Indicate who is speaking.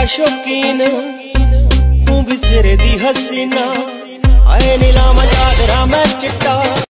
Speaker 1: ਦਾ ਸ਼ੌਕੀਨ ਤੂੰ ਵੀ ਸਿਰੇ ਦੀ ਹਸੀਨਾ। ਆਏ ਨੀਲਾ ਮਜਾਦਰਾ ਮੈਂ ਚਿੱਟਾ।